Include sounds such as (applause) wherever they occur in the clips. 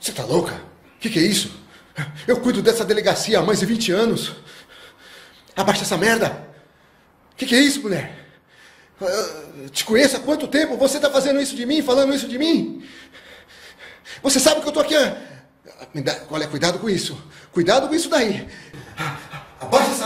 Você tá louca? O que, que é isso? Eu cuido dessa delegacia há mais de 20 anos. Abaixa essa merda. O que, que é isso, mulher? Eu te conheço há quanto tempo? Você está fazendo isso de mim, falando isso de mim? Você sabe que eu estou aqui. Olha, cuidado com isso. Cuidado com isso daí.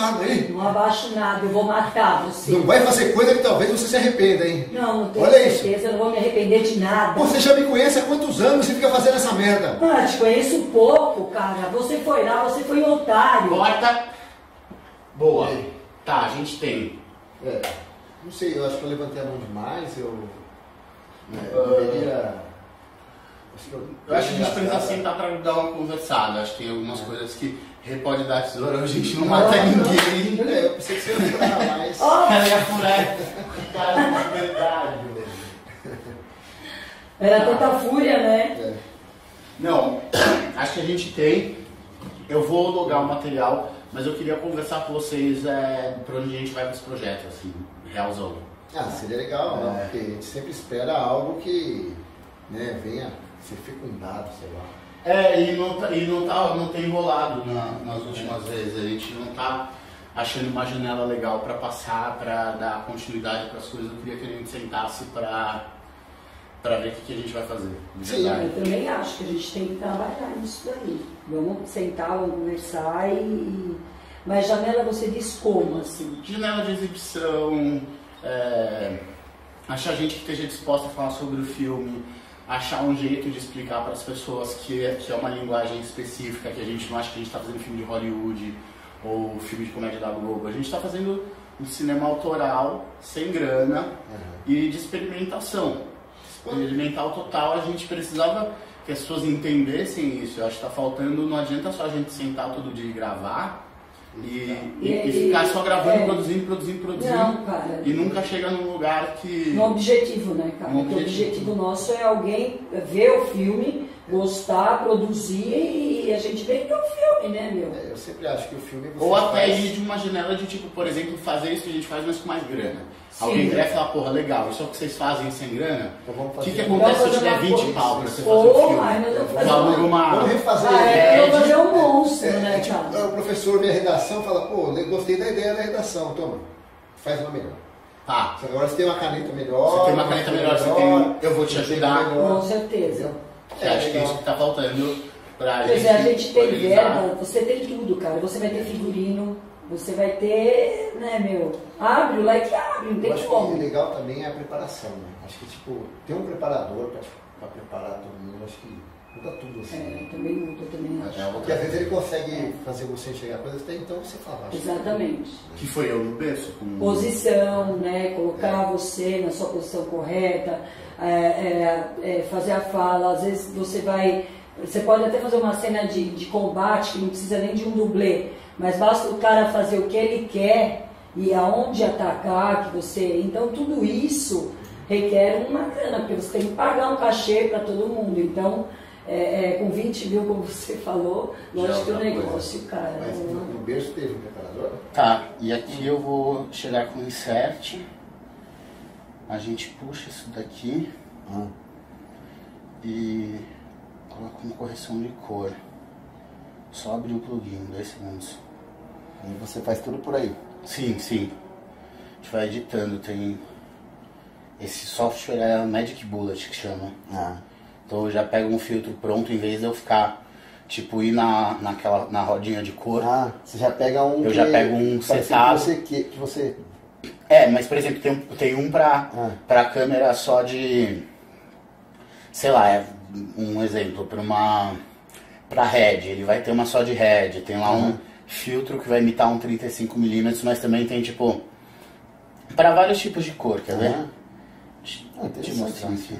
Arma aí. Não abaixo nada, eu vou matar você. Não vai fazer coisa que talvez você se arrependa, hein? Não, não tenho Olha certeza, isso. eu não vou me arrepender de nada. Você já me conhece há quantos anos e fica fazendo essa merda? Ah, te conheço um pouco, cara. Você foi lá, você foi um otário. Corta. Boa. Tá, a gente tem. É, não sei, eu acho que eu levantei a mão demais, eu. né, Ah. deveria. Eu, acho que a gente precisa sentar pra dar uma conversada. Acho que tem algumas coisas que rei pode dar tesoura, a gente não mata ninguém. É, eu pensei que você ia furar mais. Cara, ia furar. Cara, de verdade, velho. Era tanta fúria, né? É. Não, acho que a gente tem. Eu vou logar o material, mas eu queria conversar com vocês é, pra onde a gente vai com esse projeto, assim, realzão. Ah, seria legal, né? É. Porque a gente sempre espera algo que né, venha ser fecundado, sei lá. É, e não, tá, e não, tá, não tem enrolado na- nas últimas vezes. A gente não tá achando uma janela legal pra passar, pra dar continuidade pras coisas. Eu queria que a gente sentasse pra, pra ver o que, que a gente vai fazer. Sim, verdade. Eu também acho que a gente tem que trabalhar nisso daí. Vamos sentar, vamos conversar e. Mas janela você diz como, assim? Janela de exibição, é, achar gente que esteja disposta a falar sobre o filme, achar um jeito de explicar para as pessoas que é, que é uma linguagem específica, que a gente não acha que a gente está fazendo filme de Hollywood ou filme de comédia da Globo. A gente está fazendo um cinema autoral, sem grana e de experimentação. Experimental total, a gente precisava que as pessoas entendessem isso. Eu acho que está faltando, não adianta só a gente sentar todo dia e gravar e, e- E- ficar só gravando, é. produzindo, produzindo, produzindo. Não, cara. E nunca chega num lugar que. No objetivo, né, cara? No Porque o objetivo. objetivo nosso é alguém ver o filme, gostar, produzir e a gente vender o filme, né, meu? É, eu sempre acho que o filme você Ou até faz- ir de uma janela de tipo, por exemplo, fazer isso que a gente faz, mas com mais grana. Sim. Alguém virar e falar, porra, legal, isso é o que vocês fazem sem grana? Então O fazer. que, que acontece se eu fazer tiver uma 20 coisa. pau pra você fazer Ou, o filme? ai, fazer Eu alugo uma- uma. Vamos refazer. Ah, é, É, eu vou fazer um É, monstro, né, é, tipo, o professor minha redação fala, pô, gostei da ideia da redação, toma, faz uma melhor. Tá. Agora você tem uma caneta melhor. Você tem uma caneta melhor, você tem- eu vou te ajudar. melhor. Com certeza. Que acho que é isso que tá faltando pra Pois gente. é, a gente tem organizar. verba, você tem tudo, cara. Você vai ter figurino, você vai ter, né, meu? Abre o leque, abre, não Eu tem acho que como. o legal também é a preparação, né? Acho que, tipo, ter um preparador pra, pra preparar todo mundo, acho que muda tudo, assim. É, também muda, eu também acho. É, Porque às vezes ele consegue fazer você enxergar coisas até então você fala. acho que- Exatamente. Que foi eu no berço. Com... Posição, né? Colocar você na sua posição correta, é, é, é, fazer a fala. Às vezes você vai. Você pode até fazer uma cena de, de combate que não precisa nem de um dublê, mas basta o cara fazer o que ele quer e aonde atacar, que você. Então tudo isso requer uma grana, porque você tem que pagar um cachê para todo mundo. Então, é, é, com 20 mil, como você falou, lógico que o outra coisa. negócio, cara. Mas no, no berço teve um preparador? Tá, e aqui eu vou chegar com o insert. A gente puxa isso daqui e coloca uma correção de cor. Só abrir o plugin, dois segundos. E você faz tudo por aí. Sim, sim. A gente vai editando, tem. Esse software é Magic Bullet que chama. Ah. Então eu já pego um filtro pronto em vez de eu ficar, tipo, ir na, naquela, na rodinha de cor. Ah, você já pega um. Eu já pego um setado. Que você, que, que você. É, mas por exemplo, tem um, tem um pra, Ah. pra câmera só de. Sei lá, é um exemplo, pra uma. Pra head, ele vai ter uma só de head, tem lá um filtro que vai imitar um 35mm, mas também tem tipo. Pra vários tipos de cor, quer ver? Ah. Deixa Ah, eu te interessante mostrar aqui.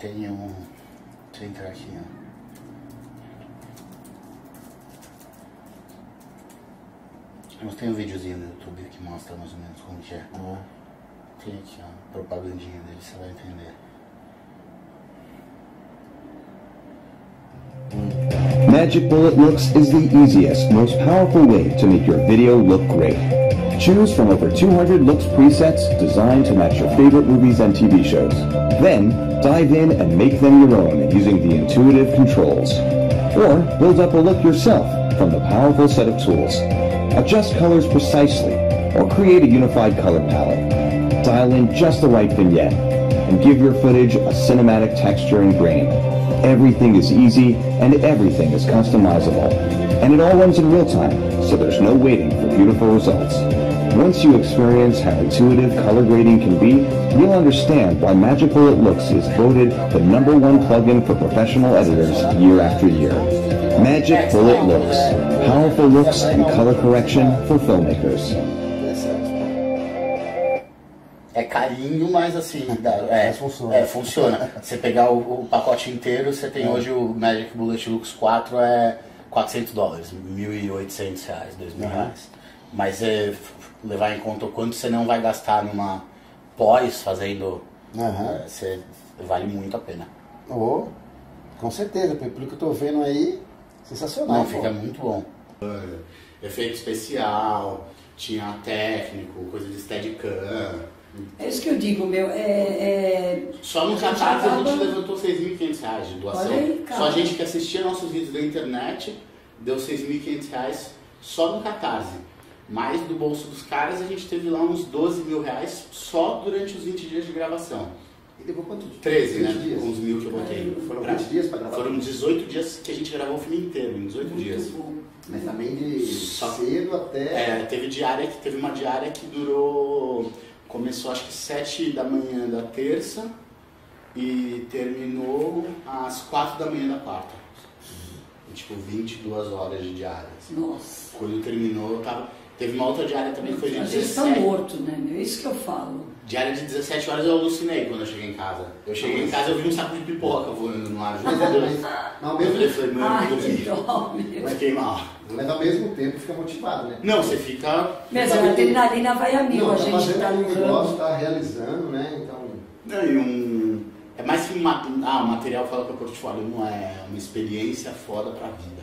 Tem um. Deixa eu entrar aqui, ó. Eu tenho um videozinho no YouTube que mostra mais ou menos como que é. Ah. Tem aqui, ó, propagandinha dele, você vai entender. Magic Bullet Looks is the easiest, most powerful way to make your video look great. Choose from over 200 looks presets designed to match your favorite movies and TV shows. Then, Dive in and make them your own using the intuitive controls. Or build up a look yourself from the powerful set of tools. Adjust colors precisely or create a unified color palette. Dial in just the right vignette and give your footage a cinematic texture and grain. Everything is easy and everything is customizable. And it all runs in real time, so there's no waiting for beautiful results. Once you experience how intuitive color grading can be, you'll understand why Magic Bullet Looks is voted the number one plugin for professional editors year after year. Magic Bullet Looks. Powerful looks and color correction for filmmakers. É carinho, mas assim, dá- é, Mas funciona. É, funciona. Você pegar o, o pacote inteiro, você tem hoje o Magic Bullet Lux 4 é 400 dólares, 1.800 reais, 2.000 reais. Mas é levar em conta o quanto você não vai gastar numa pós fazendo, Aham. é, você, vale muito a pena. Oh, com certeza, pelo que eu tô vendo aí, sensacional. Não, pô. fica muito bom. Efeito especial, tinha técnico, coisa de steadicam. É isso que eu digo, meu. É, é- Só no Catarse a gente levantou 6.500 reais de doação. Olha aí, cara. só a gente que assistia nossos vídeos da internet deu 6.500 reais só no Catarse. Mais do bolso dos caras a gente teve lá uns 12 mil reais só durante os 20 dias de gravação. E levou quanto dia? 13, 20 né? dias. Uns mil que eu botei. Foram 20 dias pra gravar? Foram 18 dias que a gente gravou o filme inteiro, em 18 dias. muito bom. Mas também de Só- cedo até... É, teve diária que teve uma diária que durou. Começou acho que 7 da manhã da terça e terminou às 4 da manhã da quarta. E, tipo, 22 horas de diária. assim. Nossa. Quando terminou, tava. Teve uma outra diária também que foi de A gente tá 17. morto, né, meu? É isso que eu falo. Diária de 17 horas eu alucinei quando eu cheguei em casa. Eu cheguei em casa e eu vi um saco de pipoca voando no ar. por é, Deus. Eu falei, mano, Ai, eu dormi. meu. Eu fiquei mal. Mas ao mesmo tempo fica motivado, né? Não, você fica. Mas a adrenalina vai a mil, Não, a tá gente fazendo tá um no negócio, ramo. tá realizando, né? Então... Não, e um. É mais que um ah, o material fala para o portfólio, não é uma experiência foda pra vida,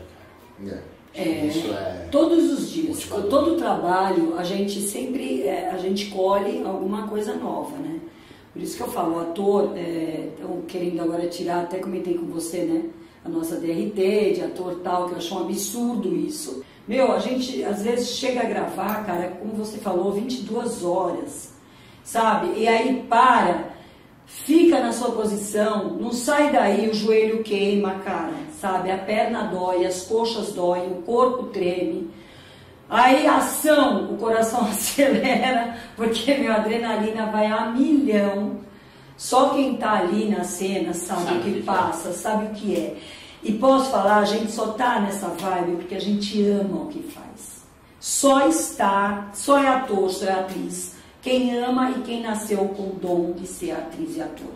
cara. É. É, Isso é. Todos os dias, Motivador. todo trabalho, a gente sempre, é, a gente colhe alguma coisa nova, né? Por isso que eu falo, o ator, estão querendo agora tirar, até comentei com você, né? A nossa DRT de ator tal, que eu acho um absurdo isso. Meu, a gente às vezes chega a gravar, cara, como você falou, 22 horas, sabe? E aí para, fica na sua posição, não sai daí, o joelho queima, cara, sabe? A perna dói, as coxas doem, o corpo treme. Aí ação, o coração (laughs) acelera, porque meu adrenalina vai a milhão. Só quem tá ali na cena sabe, Sabe o que que passa, sabe o que é. E posso falar, a gente só tá nessa vibe porque a gente ama o que faz. Só está, só é ator, só é atriz. Quem ama e quem nasceu com o dom de ser atriz e ator.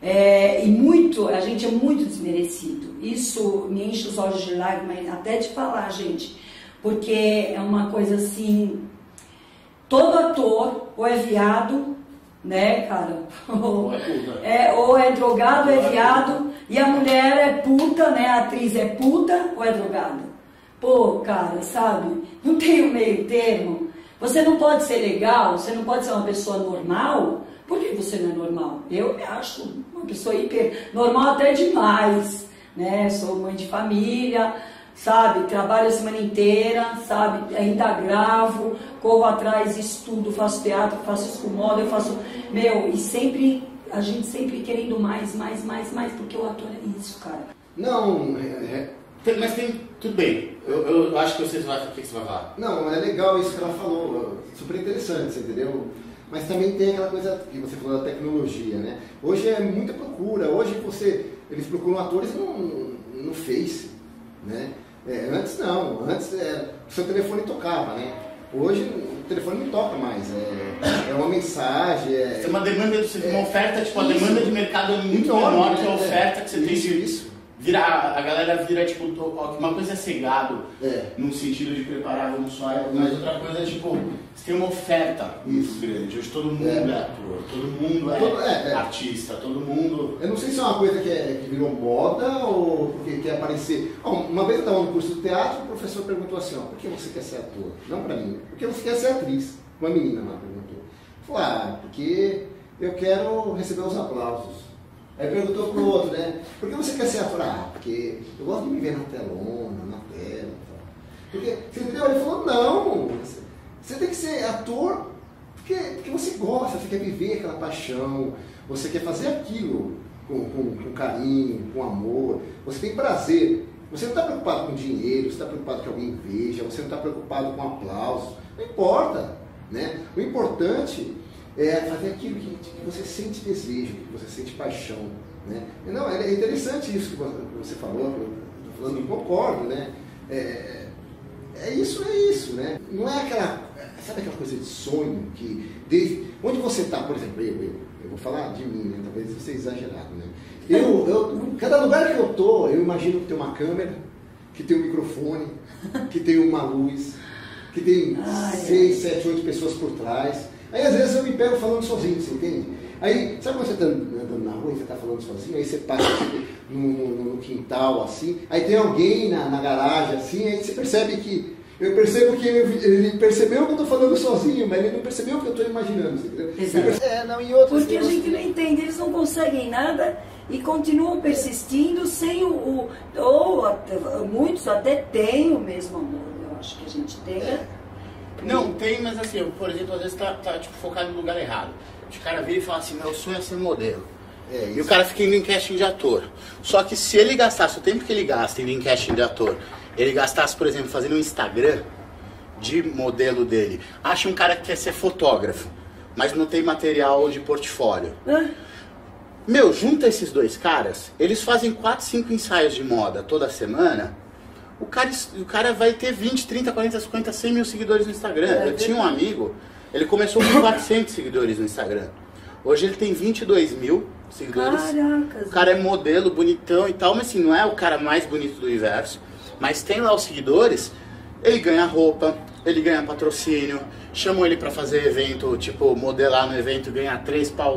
É, e muito, a gente é muito desmerecido. Isso me enche os olhos de lágrimas até de falar, gente, porque é uma coisa assim. Todo ator ou é viado, né, cara? Ou é. (laughs) É, ou é drogado, ou é viado, e a mulher é puta, né? A atriz é puta ou é drogada? Pô, cara, sabe? Não tem um meio termo. Você não pode ser legal, você não pode ser uma pessoa normal. Por que você não é normal? Eu me acho uma pessoa hiper normal até demais, né? Sou mãe de família, sabe? Trabalho a semana inteira, sabe? Ainda gravo, corro atrás, estudo, faço teatro, faço isso com moda, eu faço. Meu, e sempre, a gente sempre querendo mais, mais, mais, mais, porque o ator é isso, cara. Não, é- é- Mas tem. Tudo bem. Eu, eu acho que você vai. O que que você vai falar? não, é legal isso que ela falou, super interessante, você entendeu? Mas também tem aquela coisa que você falou da tecnologia, né? Hoje é muita procura, hoje você, eles procuram atores no, no Face, né? É, antes não, antes é, o seu telefone tocava, né? Hoje o telefone não toca mais, é, é uma mensagem, é... Uma demanda, uma oferta, tipo, a Isso. demanda de mercado é muito menor que a né? oferta que você tem Isso, isso. Virar, a galera vira, tipo, uma coisa é ser gado, É. num sentido de preparar vamos só, mas outra coisa é, tipo, você tem uma oferta Isso. muito grande. Hoje todo mundo É. é, ator, todo mundo é, Todo- é, é. artista, todo mundo. Eu não sei se é uma coisa que, é- que virou moda ou porque quer aparecer. Uma vez eu estava no curso de teatro, o professor perguntou assim: ó, por que você quer ser ator? Não para mim, por que você quer ser atriz? Uma menina lá perguntou. Falou: ah, porque eu quero receber os aplausos. Aí perguntou pro outro, né? Por que você quer ser ator? Ah, porque eu gosto de me ver na telona, na tela e tal. Porque, você entendeu? Ele falou, não, você tem que ser ator porque, porque você gosta, você quer viver aquela paixão, você quer fazer aquilo com, com, com carinho, com amor, você tem prazer. Você não está preocupado com dinheiro, você está preocupado que alguém veja, você não está preocupado com aplausos, não importa. Né? O importante é fazer aquilo que, que você sente desejo, que você sente paixão. Né? Não, é interessante isso que você falou, eu estou falando, concordo, né? É, é isso, é isso, né? Não é aquela, sabe aquela coisa de sonho que, desde, onde você está, por exemplo, eu, eu, eu vou falar de mim, né? Talvez isso seja exagerado, né? Eu, eu, cada lugar que eu tô, eu imagino que tem uma câmera, que tem um microfone, que tem uma luz, que tem (laughs) Ai, seis, sete, oito pessoas por trás. Aí às vezes eu me pego falando sozinho, você entende? Aí, sabe quando você está andando na rua e você está falando sozinho? Aí você passa no, no, no, quintal assim, aí tem alguém na, na garagem assim, aí você percebe que. Eu percebo que ele, ele percebeu que eu estou falando sozinho, mas ele não percebeu o que eu estou imaginando. Exato. É, não, e outros, Porque a gente não entende, eles não conseguem nada e continuam persistindo sem o. o ou até, muitos até têm o mesmo amor, eu acho que a gente tem. É. Não, tem, mas assim, eu, por exemplo, às vezes tá, tá tipo, focado no lugar errado. O cara vira e fala assim, meu sonho é ser modelo. É, e o cara fica indo em casting de ator. Só que se ele gastasse o tempo que ele gasta indo em casting de ator, ele gastasse, por exemplo, fazendo um Instagram de modelo dele. Acha um cara que quer ser fotógrafo, mas não tem material de portfólio. Meu, junta esses dois caras, eles fazem 4, 5 ensaios de moda toda semana. O cara, o cara vai ter 20, 30, 40, 50, 100 mil seguidores no Instagram. É, Eu tinha um amigo ele começou com 400 seguidores no Instagram. Hoje ele tem 22 mil seguidores. Caracas. O cara é modelo, bonitão e tal, mas assim, não é o cara mais bonito do universo. Mas tem lá os seguidores, ele ganha roupa, ele ganha patrocínio, chamam ele para fazer evento, tipo, modelar no evento, ganhar três pau